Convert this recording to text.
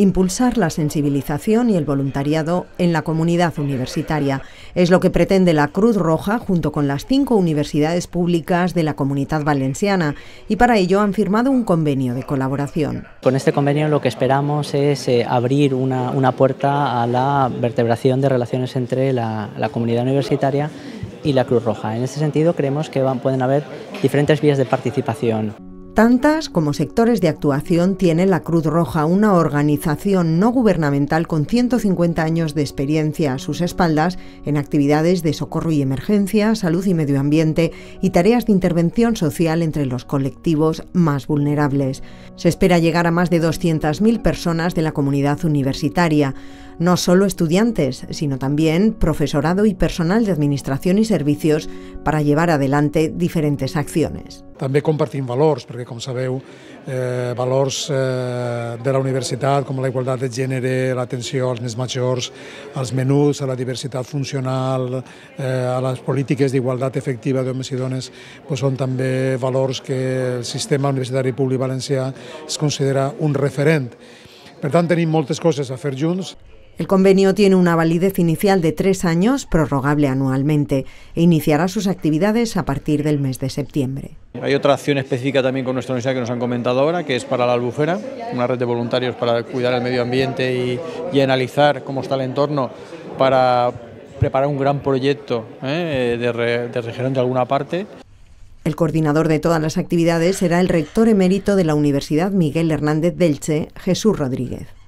impulsar la sensibilización y el voluntariado en la comunidad universitaria. Es lo que pretende la Cruz Roja junto con las cinco universidades públicas de la comunidad valenciana y para ello han firmado un convenio de colaboración. Con este convenio lo que esperamos es eh, abrir una, puerta a la vertebración de relaciones entre la, comunidad universitaria y la Cruz Roja. En este sentido creemos que pueden haber diferentes vías de participación. Tantas como sectores de actuación tiene la Cruz Roja, una organización no gubernamental con 150 años de experiencia a sus espaldas en actividades de socorro y emergencia, salud y medio ambiente y tareas de intervención social entre los colectivos más vulnerables. Se espera llegar a más de 200.000 personas de la comunidad universitaria no solo estudiantes, sino también profesorado y personal de administración y servicios para llevar adelante diferentes acciones. També compartim valors, perquè com sabeu, eh, valors eh, de la universitat com la igualtat de gènere, l'atenció als més majors, als menuts, a la diversitat funcional, eh, a les polítiques d'igualtat efectiva d'homes i dones, pues són també valors que el sistema universitari públic valencià es considera un referent. Per tant, tenim moltes coses a fer junts. El convenio tiene una validez inicial de tres años, prorrogable anualmente, e iniciará sus actividades a partir del mes de septiembre. Hay otra acción específica también con nuestra universidad que nos han comentado ahora, que es para la albufera, una red de voluntarios para cuidar el medio ambiente y, analizar cómo está el entorno para preparar un gran proyecto ¿eh? de, de región de alguna parte. El coordinador de todas las actividades será el rector emérito de la Universidad Miguel Hernández Delche, Jesús Rodríguez.